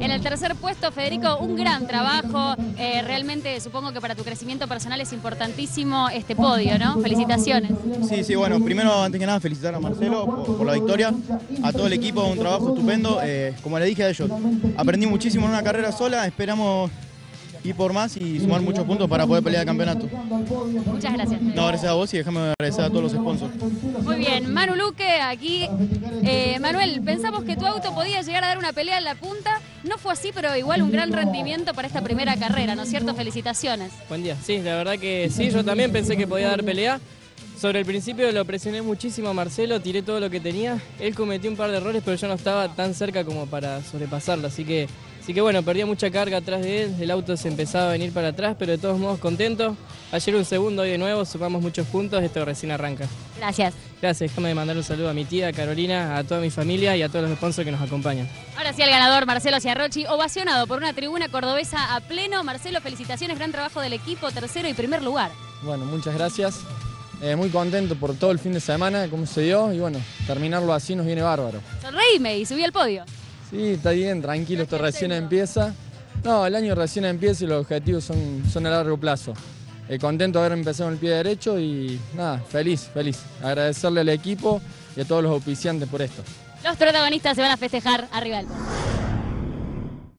en el tercer puesto. Federico, un gran trabajo. Eh, realmente supongo que para tu crecimiento personal es importantísimo este podio, ¿no? Felicitaciones. Sí, sí, bueno, primero, antes que nada, felicitar a Marcelo por, por la victoria, a todo el equipo, un trabajo estupendo. Eh, como le dije a ellos, aprendí muchísimo en una carrera sola, esperamos ir por más y sumar muchos puntos para poder pelear el campeonato. Muchas gracias. No, gracias a vos y déjame agradecer a todos los sponsors. Muy bien, Manu Luque aquí. Eh, Manuel, pensamos que tu auto podía llegar a dar una pelea en la punta. No fue así, pero igual un gran rendimiento para esta primera carrera, ¿no es cierto? Felicitaciones. Buen día. Sí, la verdad que sí, yo también pensé que podía dar pelea. Sobre el principio lo presioné muchísimo a Marcelo, tiré todo lo que tenía. Él cometió un par de errores, pero yo no estaba tan cerca como para sobrepasarlo. Así que, así que bueno, perdía mucha carga atrás de él. El auto se empezaba a venir para atrás, pero de todos modos contento. Ayer un segundo, hoy de nuevo, sumamos muchos puntos. Esto recién arranca. Gracias. Gracias, déjame mandar un saludo a mi tía, a Carolina, a toda mi familia y a todos los sponsors que nos acompañan. Ahora sí, el ganador Marcelo Ciarrochi, ovacionado por una tribuna cordobesa a pleno. Marcelo, felicitaciones, gran trabajo del equipo, tercero y primer lugar. Bueno, muchas gracias. Eh, muy contento por todo el fin de semana, cómo se dio, y bueno, terminarlo así nos viene bárbaro. Sonreíme y subí al podio. Sí, está bien, tranquilo, esto recién empieza. No, el año recién empieza y los objetivos son, son a largo plazo. Eh, contento de haber empezado con el pie derecho y nada, feliz, feliz. Agradecerle al equipo y a todos los auspiciantes por esto. Los protagonistas se van a festejar arriba del.